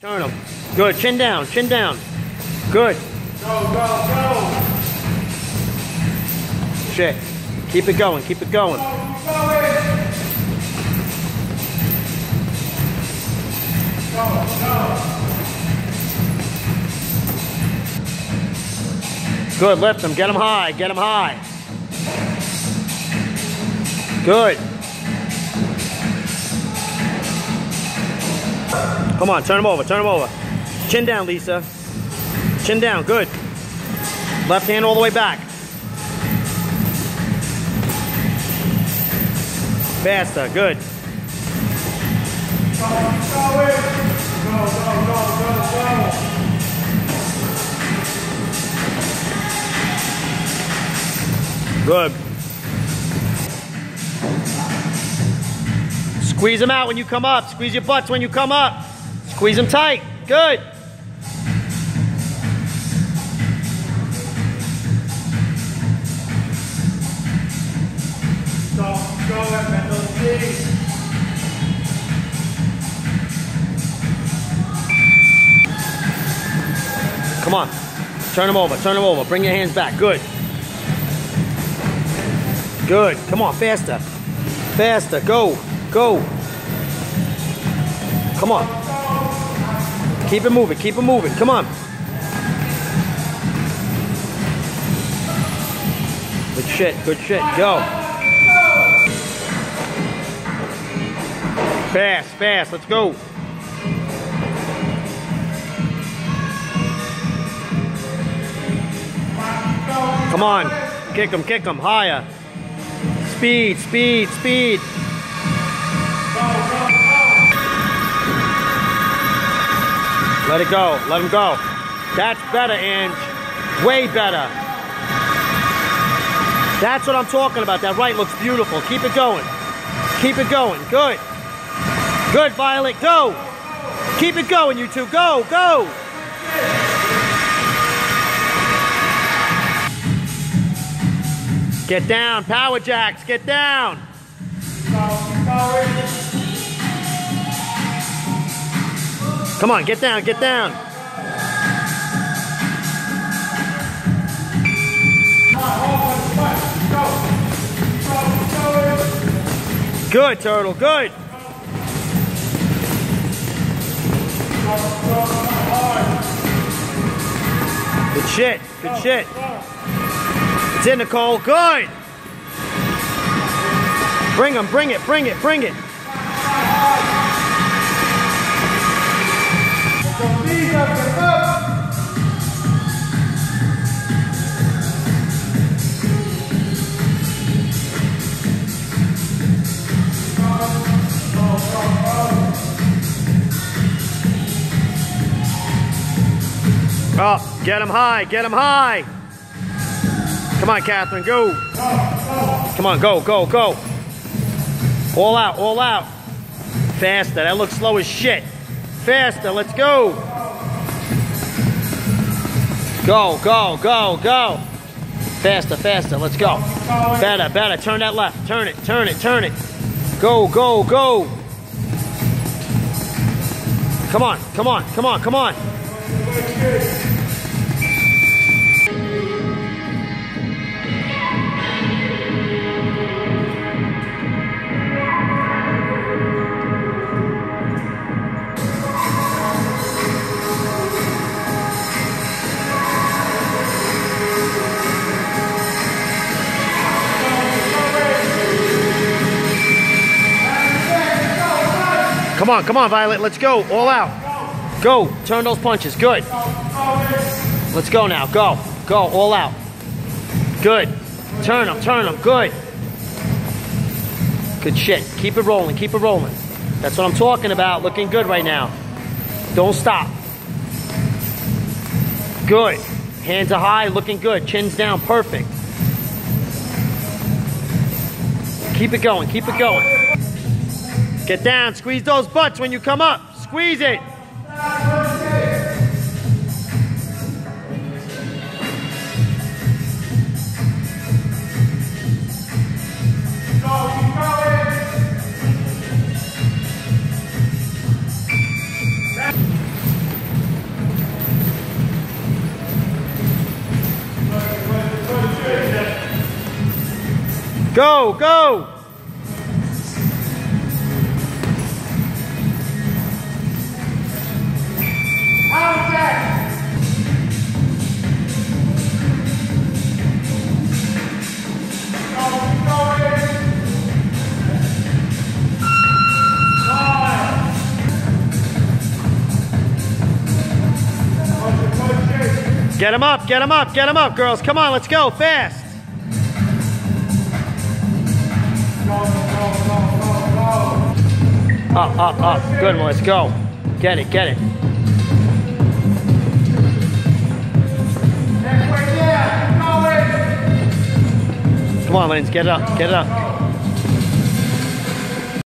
Turn them. Good. Chin down. Chin down. Good. Go, go, go. Shit. Keep it going. Keep it going. Go, go. Go, go. Good. Lift them. Get them high. Get them high. Good. Come on. Turn them over. Turn them over. Chin down, Lisa. Chin down. Good. Left hand all the way back. Faster. Good. Go, go. Go, go, go, go, go. Good. Squeeze them out when you come up. Squeeze your butts when you come up. Squeeze them tight. Good. Come on. Turn them over. Turn them over. Bring your hands back. Good. Good. Come on. Faster. Faster. Go. Go. Come on. Keep it moving. Keep it moving. Come on. Good shit. Good shit. Go. Fast. Fast. Let's go. Come on. Kick him, kick him. Higher. Speed, speed, speed. Let it go. Let him go. That's better, Ange. Way better. That's what I'm talking about. That right looks beautiful. Keep it going. Keep it going. Good. Good, Violet. Go. Keep it going, you two. Go, go. Get down, power jacks, get down. Come on, get down, get down. Good, Turtle, good. Good shit, good shit. It's in, Nicole, good. Bring him, bring it, bring it, bring it. Oh, get him high, get him high. Come on, Catherine, go. Come on, go, go, go. All out, all out. Faster, that looks slow as shit. Faster, let's go. Go, go, go, go. Faster, faster, let's go. Better, better, turn that left. Turn it, turn it, turn it. Go, go, go. Come on, come on, come on, come on. Come on, come on, Violet. Let's go. All out. Go. Turn those punches. Good. Let's go now. Go. Go. All out. Good. Turn them. Turn them. Good. Good shit. Keep it rolling. Keep it rolling. That's what I'm talking about. Looking good right now. Don't stop. Good. Hands are high. Looking good. Chin's down. Perfect. Keep it going. Keep it going. Get down. Squeeze those butts when you come up. Squeeze it. Go, go! Get him up, get him up, get him up, girls. Come on, let's go, fast. Up, up, up. Good one, let's go. Get it, get it. Come on, Lance, get it up, get it up.